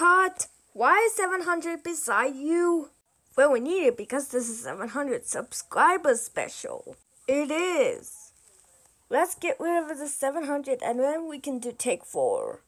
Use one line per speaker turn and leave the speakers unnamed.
Epcot, why is 700 beside you? Well, we need it because this is 700 subscribers special. It is. Let's get rid of the 700 and then we can do take four.